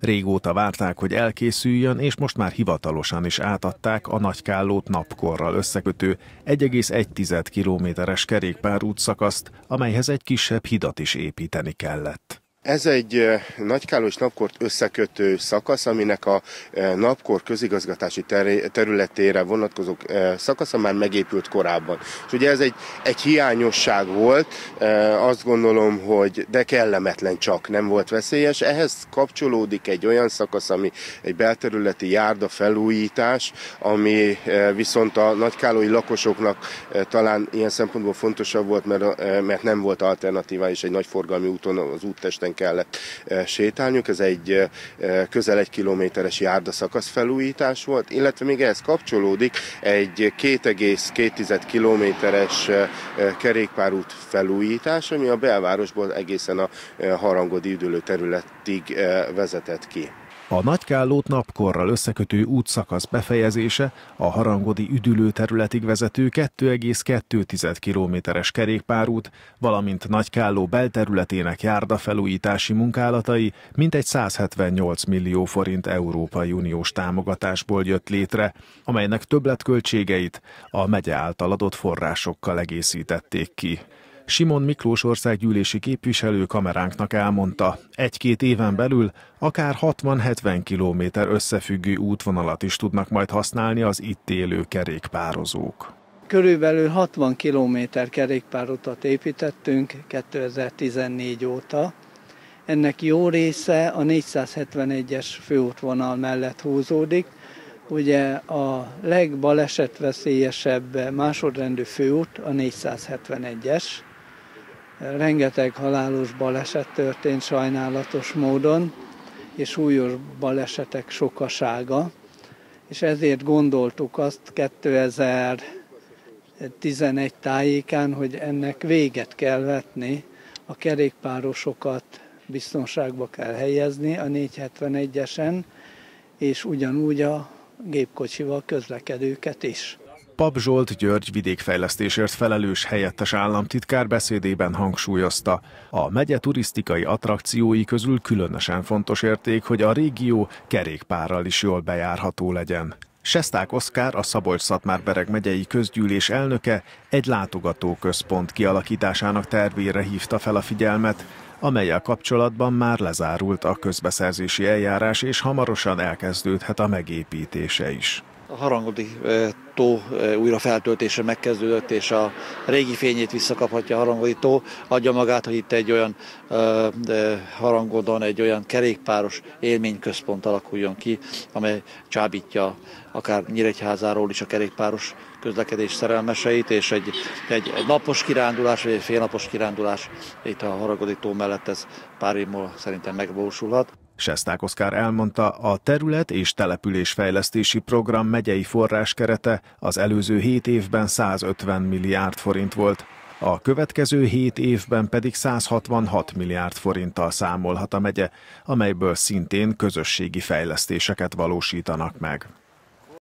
Régóta várták, hogy elkészüljön, és most már hivatalosan is átadták a Nagykállót napkorral összekötő 1,1 kilométeres kerékpárút szakaszt, amelyhez egy kisebb hidat is építeni kellett. Ez egy nagykálós napkort összekötő szakasz, aminek a napkor közigazgatási területére vonatkozó szakasza már megépült korábban. És ugye ez egy, egy hiányosság volt, azt gondolom, hogy de kellemetlen csak, nem volt veszélyes. Ehhez kapcsolódik egy olyan szakasz, ami egy belterületi járda felújítás, ami viszont a nagykálói lakosoknak talán ilyen szempontból fontosabb volt, mert, mert nem volt alternatíva, és egy nagyforgalmi úton az úttesten kellett eh, sétálniuk. Ez egy eh, közel egy kilométeres járdaszakasz felújítás volt, illetve még ehhez kapcsolódik egy 2,2 kilométeres eh, kerékpárút felújítás, ami a belvárosból egészen a harangodi üdülő területig vezetett ki. A Nagykállót napkorral összekötő útszakasz befejezése a harangodi üdülő területig vezető 2,2 kilométeres kerékpárút, valamint Nagykálló belterületének járdafelújítási munkálatai mintegy 178 millió forint Európai Uniós támogatásból jött létre, amelynek többletköltségeit a megye által adott forrásokkal egészítették ki. Simon Miklós országgyűlési képviselő kameránknak elmondta, egy-két éven belül akár 60-70 kilométer összefüggő útvonalat is tudnak majd használni az itt élő kerékpározók. Körülbelül 60 kilométer kerékpárutat építettünk 2014 óta. Ennek jó része a 471-es főútvonal mellett húzódik. Ugye a legbalesetveszélyesebb másodrendű főút a 471-es, rengeteg halálos baleset történt sajnálatos módon, és súlyos balesetek sokasága, és ezért gondoltuk azt 2011 tájékán, hogy ennek véget kell vetni, a kerékpárosokat biztonságba kell helyezni a 471-esen, és ugyanúgy a gépkocsival közlekedőket is. Pap Zsolt György vidékfejlesztésért felelős helyettes államtitkár beszédében hangsúlyozta, a megye turisztikai attrakciói közül különösen fontos érték, hogy a régió kerékpárral is jól bejárható legyen. Sesták Oszkár, a Szabolcs-Szatmár-Bereg megyei közgyűlés elnöke egy látogatóközpont kialakításának tervére hívta fel a figyelmet, amelyel kapcsolatban már lezárult a közbeszerzési eljárás, és hamarosan elkezdődhet a megépítése is a harangodi tó újra feltöltése megkezdődött, és a régi fényét visszakaphatja a harangodi adja magát, hogy itt egy olyan harangodon egy olyan kerékpáros élményközpont alakuljon ki, amely csábítja akár Nyíregyházáról is a kerékpáros közlekedés szerelmeseit, és egy, egy, egy napos kirándulás, vagy egy félnapos kirándulás itt a Haragodi tó mellett ez pár év múlva szerintem megvalósulhat. Sesták Oszkár elmondta, a terület és településfejlesztési program megyei forráskerete az előző 7 évben 150 milliárd forint volt, a következő 7 évben pedig 166 milliárd forinttal számolhat a megye, amelyből szintén közösségi fejlesztéseket valósítanak meg.